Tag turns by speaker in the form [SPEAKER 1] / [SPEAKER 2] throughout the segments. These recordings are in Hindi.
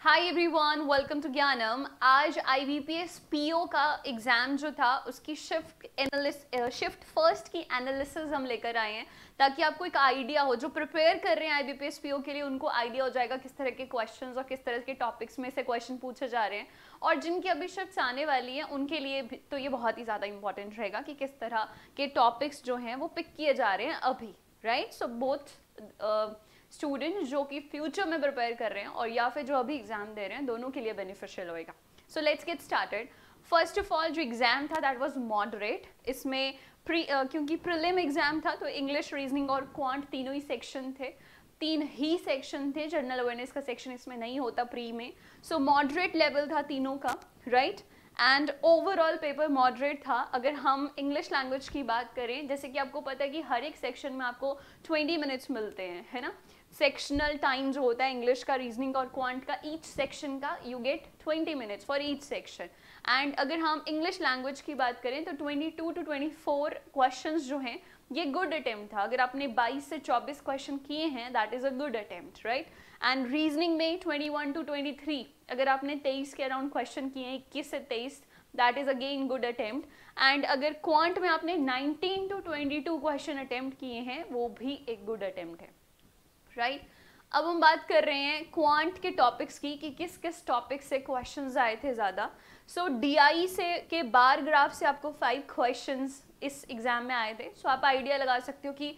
[SPEAKER 1] Hi everyone welcome to Gyanam आज आईबीपीएस पीओ का एग्ज़ाम जो था, उसकी शिफ्ट एनालिस शिफ्ट फ़र्स्ट की एनालिसिस हम लेकर आए हैं, ताकि आपको एक आइडिया हो, जो प्रिपेयर कर रहे हैं आईबीपीएस पीओ के लिए, उनको आइडिया हो जाएगा किस तरह के क्वेश्चंस और किस तरह के टॉपिक्स में से क्वेश्चन पूछे जा रहे हैं। और जिनकी अभी शिफ्ट आने वाली हैं, उनके लिए तो ये बहुत ही ज़्यादा इंपॉर्टेंट रहेगा कि किस तरह के टॉपिक्स जो हैं, वो पिक किए जा रहे हैं अभी राइट सो बोथ स्टूडेंट्स जो कि फ्यूचर में प्रिपेयर कर रहे हैं और या फिर जो अभी एग्ज़ाम दे रहे हैं दोनों के लिए बेनिफिशियल होएगा। So let's get started first of all जो एग्ज़ाम था दैट वाज मॉडरेट इसमें प्री uh, क्योंकि प्रिलिम एग्ज़ाम था तो इंग्लिश रीजनिंग और क्वांट तीनों ही सेक्शन थे। तीन ही सेक्शन थे जनरल अवेयरनेस का सेक्शन इसमें नहीं होता प्री में। सो मॉडरेट लेवल था तीनों का right and overall paper moderate था। अगर हम इंग्लिश लैंग्वेज की बात करें, जैसे कि आपको पता है कि हर एक सेक्शन में आपको 20 मिनट्स मिलते हैं, है ना? सेक्शनल टाइम जो होता है इंग्लिश का रीजनिंग और क्वांट का ईच सेक्शन का you get 20 minutes for each section and अगर हम इंग्लिश लैंग्वेज की बात करें तो 22 टू 24 क्वेश्चंस जो हैं ये गुड अटेम्प्ट था। अगर आपने 22 से 24 क्वेश्चन किए हैं that is a good attempt right and reasoning में 21 टू 23 अगर आपने 23 के अराउंड क्वेश्चन किए हैं इक्कीस से 23 that is again good attempt and अगर क्वांट में आपने 19 टू 22 क्वेश्चन अटेम्प्ट किए हैं वो भी एक गुड अटेम्प्ट है राइट right? अब हम बात कर रहे हैं क्वांट के टॉपिक्स की कि किस किस टॉपिक से क्वेश्चंस आए थे ज़्यादा। सो so, डी से के बार ग्राफ से आपको फाइव क्वेश्चंस इस एग्ज़ाम में आए थे। सो आप आइडिया लगा सकते हो कि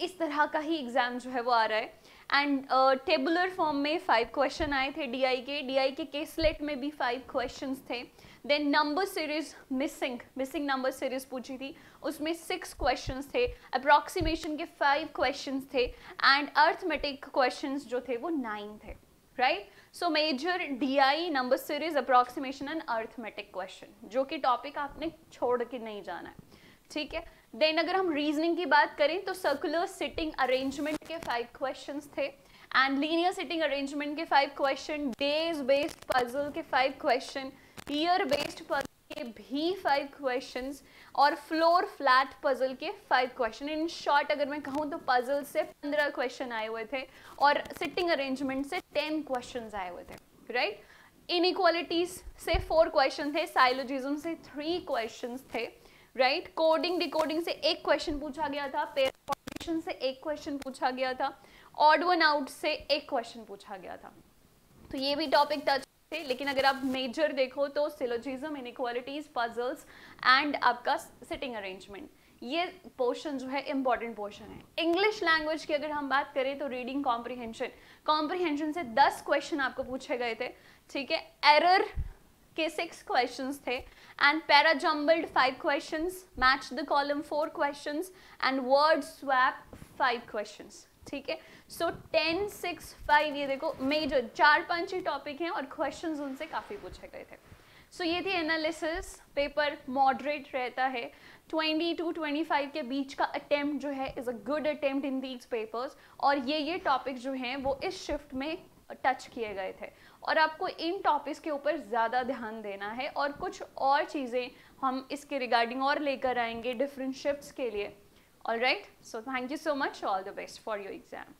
[SPEAKER 1] इस तरह का ही एग्ज़ाम जो है वो आ रहा है। एंड टेबुलर फॉर्म में फाइव क्वेश्चन आए थे डीआई के। डीआई के केसलेट में भी फाइव क्वेश्चंस थे। Then number series missing missing number series पूछी थी। उसमें सिक्स क्वेश्चंस थे। अप्रॉक्सीमेशन के फाइव क्वेश्चंस थे। एंड अर्थमेटिक क्वेश्चंस जो थे वो नाइन थे। Right so major DI number series approximation and arithmetic question जो कि टॉपिक आपने छोड़ के नहीं जाना है। ठीक है? देन अगर हम रीजनिंग की बात करें तो सर्कुलर सिटिंग अरेंजमेंट के फाइव क्वेश्चन थे। एंड लीनियर सिटिंग अरेंजमेंट के five question days based puzzle के five question year based puzzle के भी फाइव क्वेश्चन और फ्लोर फ्लैट पजल के फाइव क्वेश्चन इन शॉर्ट अगर मैं कहूँ तो पजल से पंद्रह क्वेश्चन आए हुए थे, और सिटिंग अरेंजमेंट से टेन क्वेश्चन आए हुए थे राइट इनइक्वालिटीज से फोर क्वेश्चन थे साइलोजिज्म से थ्री क्वेश्चन थे। राइट कोडिंग डिकोडिंग से एक क्वेश्चन पूछा गया था पेयर से एक क्वेश्चन पूछा गया था ऑड वन आउट से एक क्वेश्चन पूछा गया था। तो ये भी टॉपिक टच थे लेकिन अगर आप मेजर देखो तो सिलोजिज्म इनइक्वालिटीज पजल्स एंड आपका सिटिंग अरेंजमेंट ये पोर्शन जो है इंपॉर्टेंट पोर्शन है। इंग्लिश लैंग्वेज की अगर हम बात करें तो रीडिंग कॉम्प्रीहेंशन कॉम्प्रीहेंशन से दस क्वेश्चन आपको पूछे गए थे, ठीक है? एरर के सिक्स क्वेश्चंस थे and para jumbled five questions match the column four questions and word swap five questions ठीक है? सो टेन सिक्स फाइव ये देखो मेजर चार पाँच ही टॉपिक हैं और क्वेश्चंस उनसे काफ़ी पूछे गए थे। सो so, ये थी एनालिसिस पेपर मॉडरेट रहता है। 20 टू 25 के बीच का अटेम्प्ट जो है is a good attempt in these papers और ये ये टॉपिक जो हैं वो इस शिफ्ट में टच किए गए थे। और आपको इन टॉपिक्स के ऊपर ज़्यादा ध्यान देना है और कुछ और चीज़ें हम इसके रिगार्डिंग और लेकर आएँगे डिफरेंट शिफ्ट्स के लिए। All right so thank you so much all the best for your exam.